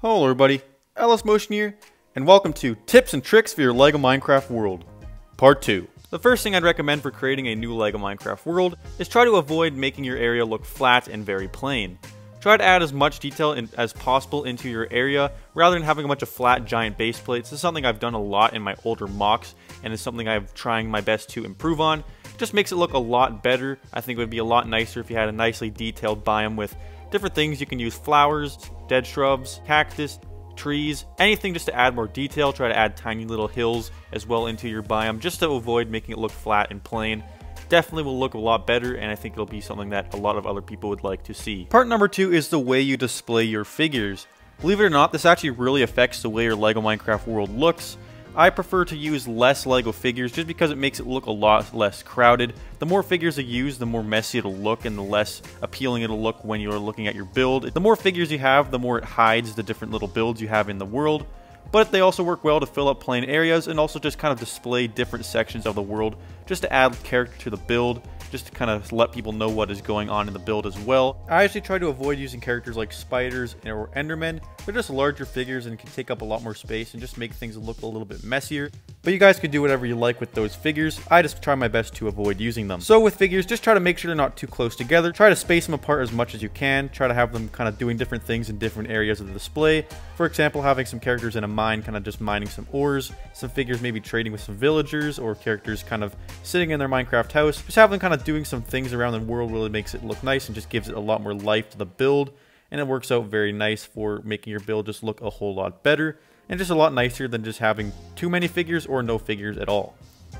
Hello everybody, LS Motion here, and welcome to Tips and Tricks for your LEGO Minecraft World, Part 2. The first thing I'd recommend for creating a new LEGO Minecraft world is try to avoid making your area look flat and very plain. Try to add as much detail in, as possible into your area rather than having a bunch of flat giant base plates. This is something I've done a lot in my older MOCs and is something I'm trying my best to improve on. It just makes it look a lot better. I think it would be a lot nicer if you had a nicely detailed biome with different things. You can use flowers, dead shrubs, cactus, trees, anything just to add more detail. Try to add tiny little hills as well into your biome just to avoid making it look flat and plain definitely will look a lot better and I think it'll be something that a lot of other people would like to see. Part number two is the way you display your figures. Believe it or not, this actually really affects the way your LEGO Minecraft world looks. I prefer to use less LEGO figures just because it makes it look a lot less crowded. The more figures you use, the more messy it'll look and the less appealing it'll look when you're looking at your build. The more figures you have, the more it hides the different little builds you have in the world but they also work well to fill up plain areas and also just kind of display different sections of the world just to add character to the build just to kind of let people know what is going on in the build as well. I actually try to avoid using characters like spiders or endermen. They're just larger figures and can take up a lot more space and just make things look a little bit messier. But you guys can do whatever you like with those figures. I just try my best to avoid using them. So with figures, just try to make sure they're not too close together. Try to space them apart as much as you can. Try to have them kind of doing different things in different areas of the display. For example, having some characters in a mine kind of just mining some ores. Some figures maybe trading with some villagers or characters kind of sitting in their Minecraft house. Just have them kind of doing some things around the world really makes it look nice and just gives it a lot more life to the build. And it works out very nice for making your build just look a whole lot better and just a lot nicer than just having too many figures or no figures at all.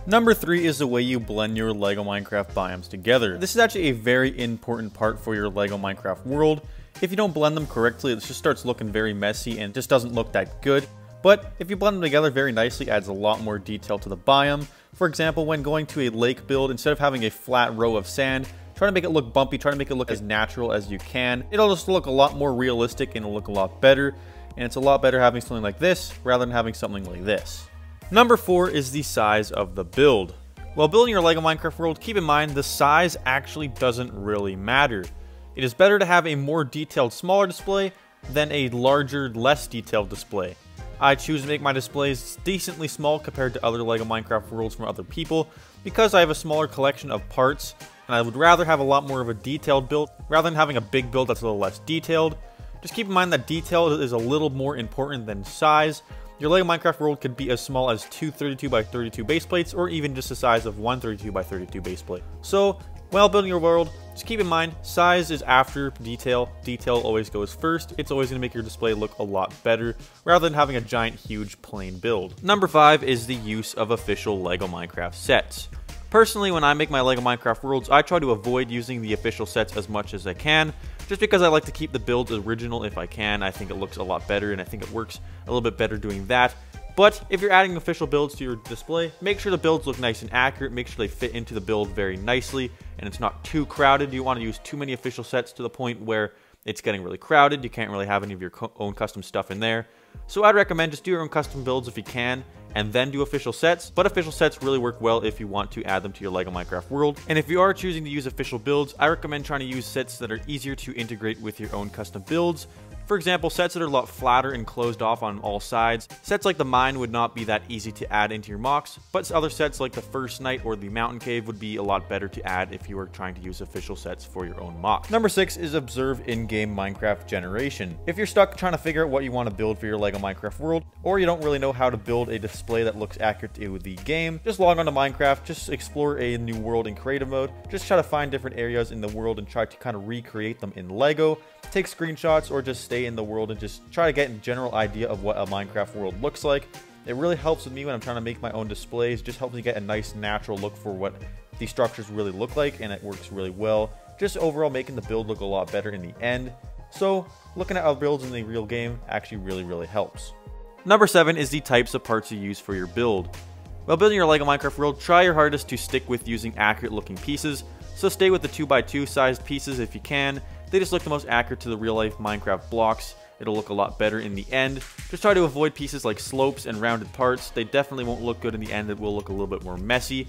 Number three is the way you blend your LEGO Minecraft biomes together. This is actually a very important part for your LEGO Minecraft world. If you don't blend them correctly, it just starts looking very messy and just doesn't look that good. But if you blend them together very nicely, adds a lot more detail to the biome. For example, when going to a lake build, instead of having a flat row of sand, try to make it look bumpy, try to make it look as natural as you can. It'll just look a lot more realistic and it'll look a lot better. And it's a lot better having something like this rather than having something like this. Number four is the size of the build. While building your LEGO Minecraft world, keep in mind the size actually doesn't really matter. It is better to have a more detailed, smaller display than a larger, less detailed display. I choose to make my displays decently small compared to other LEGO Minecraft worlds from other people because I have a smaller collection of parts and I would rather have a lot more of a detailed build rather than having a big build that's a little less detailed. Just keep in mind that detail is a little more important than size. Your LEGO Minecraft world could be as small as two 32 by 32 base plates or even just the size of one 32 by 32 base plate. So while building your world, just keep in mind, size is after detail. Detail always goes first. It's always going to make your display look a lot better, rather than having a giant, huge, plain build. Number 5 is the use of official LEGO Minecraft sets. Personally, when I make my LEGO Minecraft worlds, I try to avoid using the official sets as much as I can, just because I like to keep the builds original if I can. I think it looks a lot better, and I think it works a little bit better doing that. But if you're adding official builds to your display, make sure the builds look nice and accurate, make sure they fit into the build very nicely, and it's not too crowded. You want to use too many official sets to the point where it's getting really crowded. You can't really have any of your own custom stuff in there. So I'd recommend just do your own custom builds if you can, and then do official sets. But official sets really work well if you want to add them to your LEGO Minecraft world. And if you are choosing to use official builds, I recommend trying to use sets that are easier to integrate with your own custom builds for example, sets that are a lot flatter and closed off on all sides. Sets like the mine would not be that easy to add into your MOCs, but other sets like the first night or the mountain cave would be a lot better to add if you were trying to use official sets for your own MOC. Number 6 is observe in-game Minecraft generation. If you're stuck trying to figure out what you want to build for your LEGO Minecraft world, or you don't really know how to build a display that looks accurate to the game, just log on to Minecraft, just explore a new world in creative mode, just try to find different areas in the world and try to kind of recreate them in LEGO take screenshots or just stay in the world and just try to get a general idea of what a Minecraft world looks like. It really helps with me when I'm trying to make my own displays, just helps me get a nice natural look for what these structures really look like and it works really well. Just overall making the build look a lot better in the end. So looking at our builds in the real game actually really, really helps. Number 7 is the types of parts you use for your build. While building your LEGO Minecraft world, try your hardest to stick with using accurate looking pieces, so stay with the 2x2 sized pieces if you can, they just look the most accurate to the real life Minecraft blocks. It'll look a lot better in the end. Just try to avoid pieces like slopes and rounded parts. They definitely won't look good in the end. It will look a little bit more messy.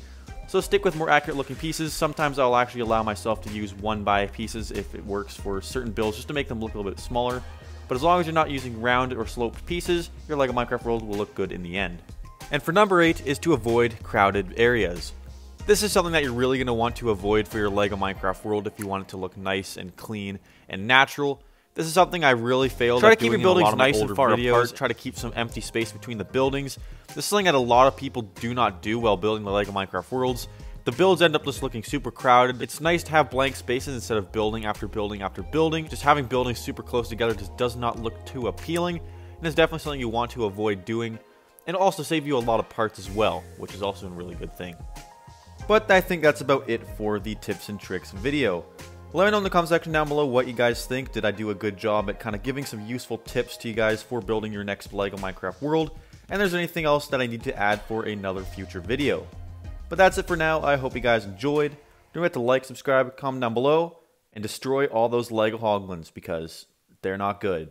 So stick with more accurate looking pieces. Sometimes I'll actually allow myself to use one by pieces if it works for certain builds just to make them look a little bit smaller. but as long as you're not using round or sloped pieces, your LEGO Minecraft world will look good in the end. And for number 8 is to avoid crowded areas. This is something that you're really going to want to avoid for your LEGO Minecraft world if you want it to look nice and clean and natural. This is something I really failed Try to keep your in a lot buildings nice and far videos. apart. Try to keep some empty space between the buildings. This is something that a lot of people do not do while building the LEGO Minecraft worlds. The builds end up just looking super crowded. It's nice to have blank spaces instead of building after building after building. Just having buildings super close together just does not look too appealing, and it's definitely something you want to avoid doing. And also save you a lot of parts as well, which is also a really good thing. But I think that's about it for the tips and tricks video. Let me know in the comment section down below what you guys think. Did I do a good job at kind of giving some useful tips to you guys for building your next LEGO Minecraft world? And there's anything else that I need to add for another future video. But that's it for now. I hope you guys enjoyed. Don't forget to like, subscribe, comment down below, and destroy all those LEGO Hoglins because they're not good.